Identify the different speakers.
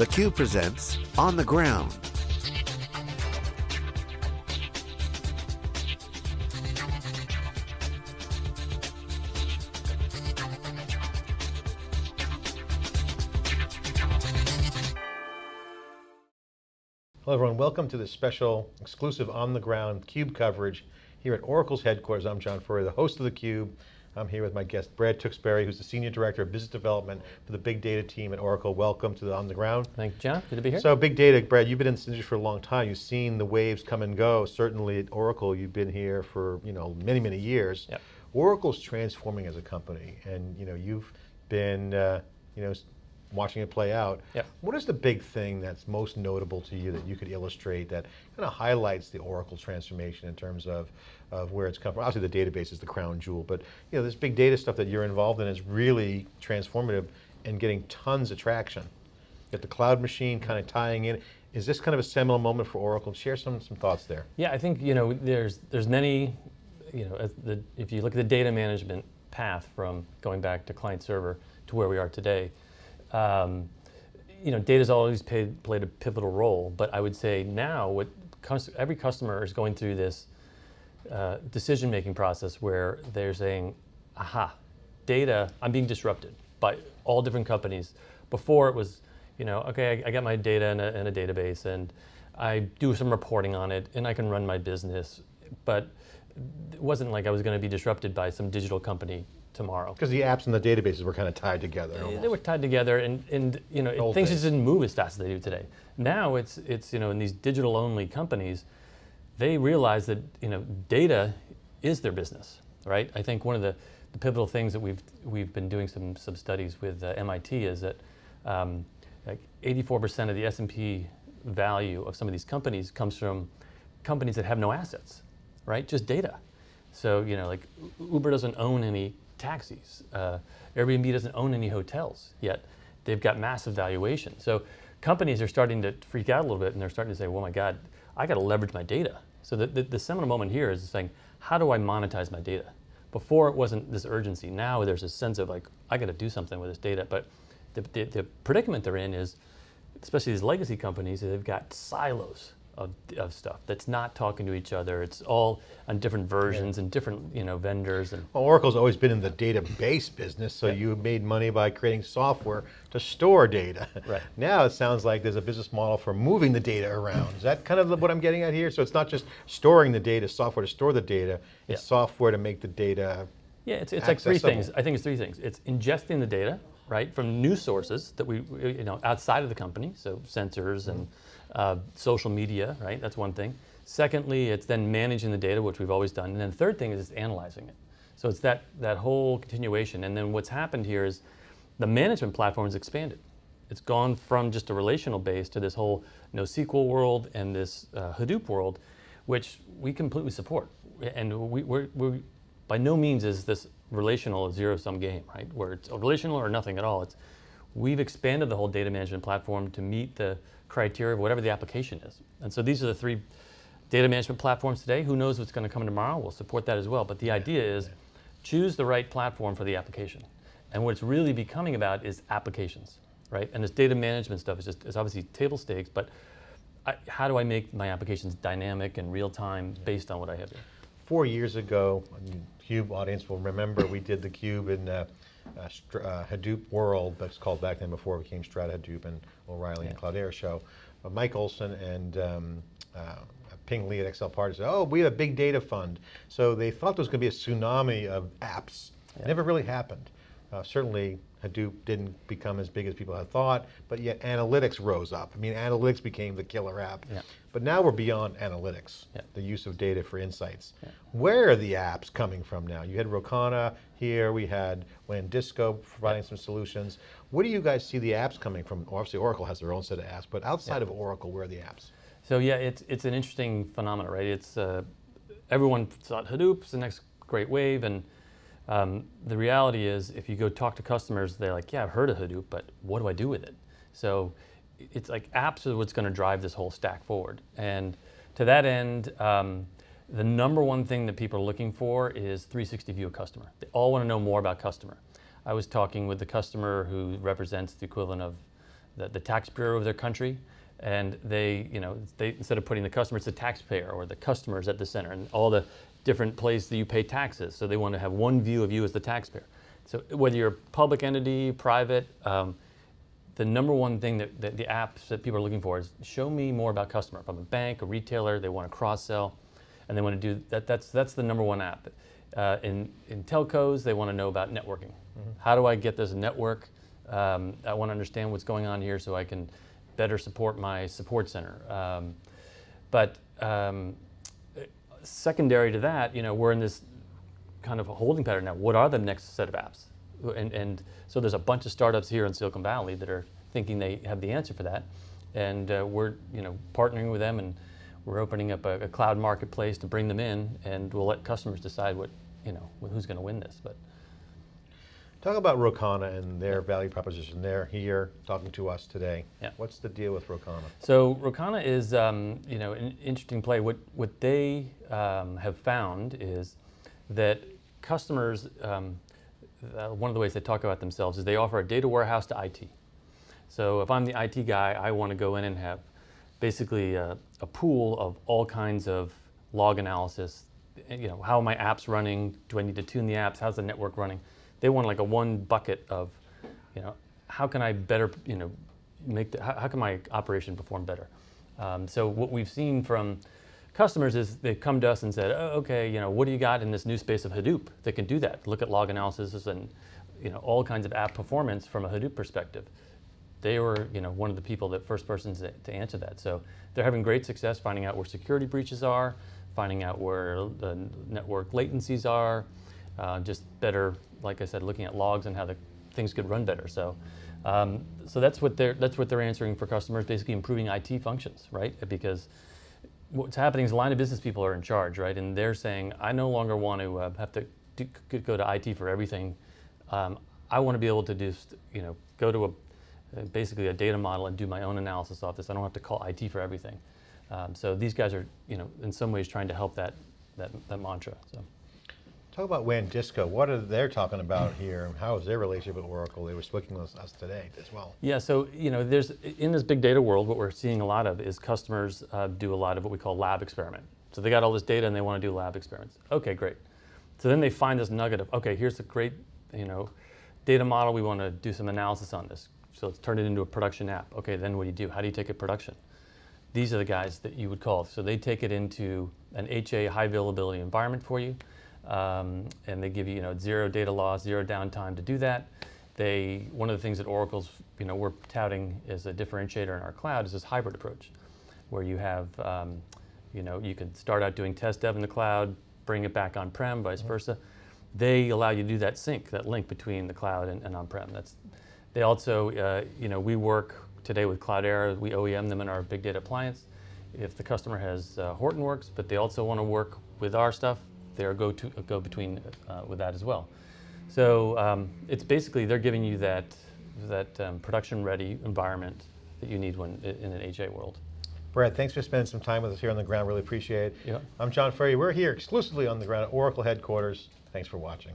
Speaker 1: theCUBE presents On the Ground.
Speaker 2: Hello everyone, welcome to this special exclusive on the ground CUBE coverage here at Oracle's headquarters. I'm John Furrier, the host of the Cube. I'm here with my guest, Brad Tewksbury, who's the Senior Director of Business Development for the Big Data team at Oracle. Welcome to the On the Ground.
Speaker 3: Thank you, John, good to be here.
Speaker 2: So Big Data, Brad, you've been in this industry for a long time. You've seen the waves come and go. Certainly at Oracle, you've been here for you know many, many years.
Speaker 3: Yep.
Speaker 2: Oracle's transforming as a company and you know, you've been uh, you know, watching it play out.
Speaker 3: Yep.
Speaker 2: What is the big thing that's most notable to you that you could illustrate that kind of highlights the Oracle transformation in terms of, of where it's come from? Obviously the database is the crown jewel, but you know, this big data stuff that you're involved in is really transformative and getting tons of traction. You got the cloud machine mm-hmm. kind of tying in. Is this kind of a seminal moment for Oracle? Share some, some thoughts there.
Speaker 3: Yeah, I think you know there's there's many, you know, as the, if you look at the data management path from going back to client server to where we are today, um, you know, data's always played, played a pivotal role, but I would say now what every customer is going through this uh, decision-making process where they're saying, aha, data, I'm being disrupted by all different companies. Before it was, you know, okay, I, I got my data in a, in a database and I do some reporting on it and I can run my business, but it wasn't like I was going to be disrupted by some digital company tomorrow.
Speaker 2: Because the apps and the databases were kind of tied together.
Speaker 3: They were tied together, and, and you know
Speaker 2: Old
Speaker 3: things
Speaker 2: days.
Speaker 3: just didn't move as fast as they do today. Now it's it's you know in these digital only companies, they realize that you know data is their business, right? I think one of the, the pivotal things that we've we've been doing some some studies with uh, MIT is that um, like 84% of the S&P value of some of these companies comes from companies that have no assets, right? Just data. So you know, like Uber doesn't own any taxis. Uh, Airbnb doesn't own any hotels yet. They've got massive valuation. So companies are starting to freak out a little bit, and they're starting to say, "Oh my God, I got to leverage my data." So the, the, the seminal moment here is saying, "How do I monetize my data?" Before it wasn't this urgency. Now there's a sense of like, I got to do something with this data. But the, the, the predicament they're in is, especially these legacy companies, they've got silos of, of stuff that's not talking to each other. It's all on different versions and different you know vendors and
Speaker 2: Well, Oracle's always been in the database business, so
Speaker 3: Yeah.
Speaker 2: you made money by creating software to store data.
Speaker 3: Right.
Speaker 2: Now it sounds like there's a business model for moving the data around. Is that kind of what I'm getting at here? So it's not just storing the data, software to store the data, it's
Speaker 3: Yeah.
Speaker 2: software to make the data.
Speaker 3: Yeah, it's, it's like three things. I think it's three things. It's ingesting the data, right, from new sources that we, you know, outside of the company, so sensors and uh, social media, right? That's one thing. Secondly, it's then managing the data, which we've always done. And then the third thing is it's analyzing it. So it's that, that whole continuation. And then what's happened here is the management platform has expanded. It's gone from just a relational base to this whole NoSQL world and this uh, Hadoop world, which we completely support. And we, we're, we're, by no means is this relational a zero-sum game, right? Where it's relational or nothing at all. It's, we've expanded the whole data management platform to meet the criteria of whatever the application is. And so these are the three data management platforms today. Who knows what's going to come tomorrow? We'll support that as well. But the idea is choose the right platform for the application. And what it's really becoming about is applications, right? And this data management stuff is just is obviously table stakes, but I, how do I make my applications dynamic and real time based on what I have here?
Speaker 2: Four years ago, CUBE audience will remember we did the CUBE in uh, uh, uh, Hadoop World, but it's called back then before it became Strata Hadoop and O'Reilly and Cloudera show. Uh, Mike Olson and um, uh, Ping Li at Accel Party said, oh, we have a big data fund. So they thought there was going to be a tsunami of apps. It never really happened. Uh, certainly Hadoop didn't become as big as people had thought, but yet analytics rose up. I mean, analytics became the killer app.
Speaker 3: Yeah.
Speaker 2: But now we're beyond analytics,
Speaker 3: Yeah.
Speaker 2: the use of data for insights. Where are the apps coming from now? You had Rocana here, we had WANdisco providing some solutions. Where do you guys see the apps coming from? Obviously Oracle has their own set of apps, but outside of Oracle, where are the apps?
Speaker 3: So yeah, it's it's an interesting phenomenon, right? It's uh, everyone thought Hadoop's the next great wave, and um, the reality is, if you go talk to customers, they're like, "Yeah, I've heard of Hadoop, but what do I do with it?" So it's like apps are what's going to drive this whole stack forward. And to that end, um, the number one thing that people are looking for is 360 view of customer. They all want to know more about customer. I was talking with the customer who represents the equivalent of the, the tax bureau of their country, and they, you know, they instead of putting the customer, it's the taxpayer or the customers at the center, and all the different place that you pay taxes. So they want to have one view of you as the taxpayer. So whether you're a public entity, private, um, the number one thing that, that the apps that people are looking for is show me more about customer. If I'm a bank, a retailer, they want to cross sell, and they want to do that. That's that's the number one app. Uh, in in telcos, they want to know about networking. How do I get this network? Um, I want to understand what's going on here so I can better support my support center. Um, but um, secondary to that, you know, we're in this kind of a holding pattern now. What are the next set of apps? And, and so there's a bunch of startups here in Silicon Valley that are thinking they have the answer for that, and uh, we're you know partnering with them, and we're opening up a, a, cloud marketplace to bring them in, and we'll let customers decide what you know who's going to win this. But
Speaker 2: talk about Rocana and their value proposition. They're here talking to us today.
Speaker 3: Yeah.
Speaker 2: What's the deal with Rocana?
Speaker 3: So Rocana is um, you know an interesting play. What what they um, have found is that customers. Um, uh, one of the ways they talk about themselves is they offer a data warehouse to IT. So if I'm the IT guy, I want to go in and have basically a, a, pool of all kinds of log analysis. You know, how are my apps running? Do I need to tune the apps? How's the network running? They want like a one bucket of, you know, how can I better, you know, make the, how, how can my operation perform better? Um, so what we've seen from customers is they come to us and said, oh, okay, you know, what do you got in this new space of Hadoop that can do that? Look at log analysis and you know all kinds of app performance from a Hadoop perspective. They were you know one of the people that first persons to answer that. So they're having great success finding out where security breaches are, finding out where the network latencies are, uh, just better, like I said, looking at logs and how the things could run better. So. Um, so that's what they're that's what they're answering for customers, basically improving IT functions, right? Because what's happening is line of business people are in charge, right? And they're saying, I no longer want to uh, have to do, go to IT for everything. Um, I want to be able to just, you know, go to a uh, basically a data model and do my own analysis off this. I don't have to call IT for everything. Um, so these guys are, you know, in some ways trying to help that that, that mantra. So.
Speaker 2: Talk about WANdisco. What are they talking about here? How is their relationship with Oracle? They were speaking with us today as well.
Speaker 3: Yeah, so you know, there's in this big data world, what we're seeing a lot of is customers uh, do a lot of what we call lab experiment. So they got all this data and they want to do lab experiments. Okay, great. So then they find this nugget of, okay, here's a great, you know, data model. We want to do some analysis on this. So let's turn it into a production app. Okay, then what do you do? How do you take it production? These are the guys that you would call. So they take it into an HA high availability environment for you. Um, and they give you, you know, zero data loss, zero downtime to do that. They, one of the things that Oracle's, you know, we're touting as a differentiator in our cloud is this hybrid approach, where you have, um, you know, you can start out doing test dev in the cloud, bring it back on-prem, vice versa. They allow you to do that sync, that link between the cloud and, and on-prem. That's, they also, uh, you know, we work today with Cloudera, we OEM them in our big data appliance. If the customer has uh, Hortonworks, but they also want to work with our stuff, they're go to go between uh, with that as well. So um, it's basically they're giving you that that um, production ready environment that you need when in an HA world.
Speaker 2: Brad, thanks for spending some time with us here on the ground. Really appreciate it.
Speaker 3: Yeah.
Speaker 2: I'm John Furrier. We're here exclusively on the ground at Oracle headquarters. Thanks for watching.